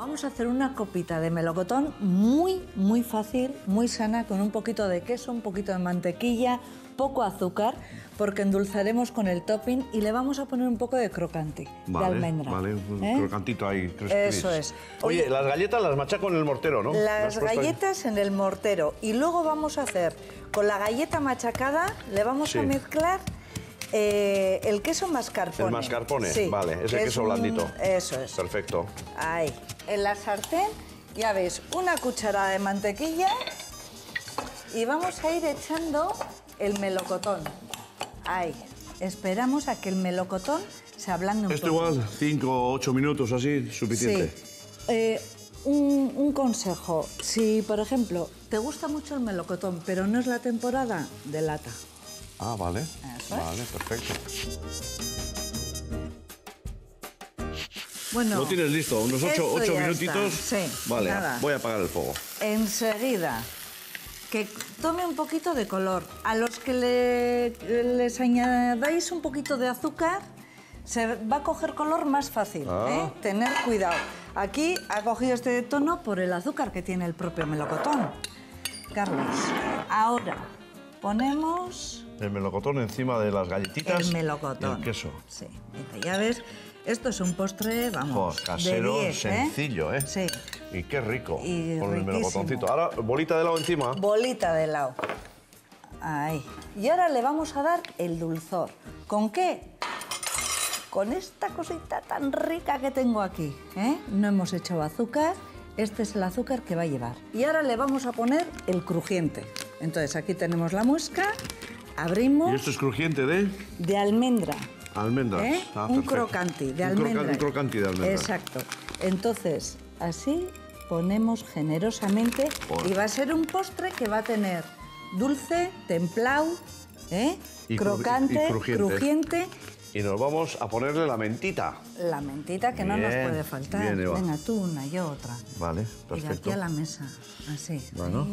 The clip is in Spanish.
Vamos a hacer una copita de melocotón muy, muy fácil, muy sana, con un poquito de queso, un poquito de mantequilla, poco azúcar, porque endulzaremos con el topping y le vamos a poner un poco de crocante, de almendra. Vale, un ¿eh? crocantito ahí. cris, Eso cris. es. Oye, las galletas las machaco en el mortero, ¿no? Las galletas en el mortero y luego vamos a hacer con la galleta machacada, le vamos a mezclar eh, el queso mascarpone. El mascarpone, Sí, vale, ese que queso blandito. Eso es. Perfecto. Ahí. En la sartén, ya veis, una cucharada de mantequilla y vamos a ir echando el melocotón. Ahí. Esperamos a que el melocotón se ablande un Esto poco. igual, 5 o 8 minutos así, suficiente. Sí. Eh, un, un consejo. Si, por ejemplo, te gusta mucho el melocotón, pero no es la temporada, de lata. Ah, vale. Eso es. Vale, perfecto. Bueno, Lo tienes listo, unos 8 esto ya minutitos. está. Sí, Vale, nada. voy a apagar el fuego. enseguida que tome un poquito de color. A los que le- les añadáis un poquito de azúcar, se va a coger color más fácil. Ah. ¿eh? Tener cuidado. Aquí ha cogido este tono por el azúcar que tiene el propio melocotón. Carlos, ahora ponemos El melocotón encima de las galletitas. el melocotón. Y el queso. Sí, ya ves, esto es un postre, vamos, Jo, casero, de 10, ¿eh? sencillo, ¿eh? Sí. Y qué rico. Y con el melocotoncito. Ahora, bolita de lado encima. Bolita de helado. Ahí. Y ahora le vamos a dar el dulzor. ¿Con qué? Con esta cosita tan rica que tengo aquí. ¿eh? No hemos hecho azúcar. Este es el azúcar que va a llevar. Y ahora le vamos a poner el crujiente. Entonces aquí tenemos la muesca. Abrimos Y esto es crujiente de de almendra. almendras. ¿eh? Ah, un perfecto. crocanti de Un croca- almendra. Un crocanti de almendras. Exacto. Entonces, así ponemos generosamente y va a ser un postre que va a tener dulce, templado, ¿eh? Y crocante, y crujiente. crujiente, Y nos vamos a ponerle la mentita. la mentita que no nos puede faltar. bien. Venga, tú una, yo otra. Vale, Y de aquí perfecto. a la mesa, así. Bueno.